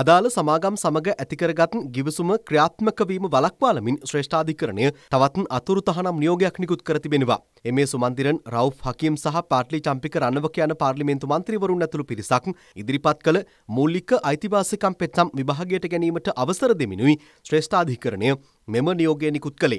අදාළ සමාගම් සමග ඇතිකරගත් ගිවිසුම ක්‍රියාත්මක වීම වළක්වාලමින් ශ්‍රේෂ්ඨාධිකරණය තවත් අතුරු තහනම් නියෝගයක් නිකුත් කර තිබෙනවා. එමේ සුමන්දිරන් රව් හකීම් සහ පාටලි චම්පික රණවක යන පාර්ලිමේන්තු මන්ත්‍රීවරුන් ඇතුළු පිරිසක් ඉදිරිපත් කළ මූලික අයිතිවාසිකම් පෙත්තම් විභාගයට ගැනීමට අවසර දෙමිනුයි ශ්‍රේෂ්ඨාධිකරණය මෙම නියෝගය නිකුත් කළේ.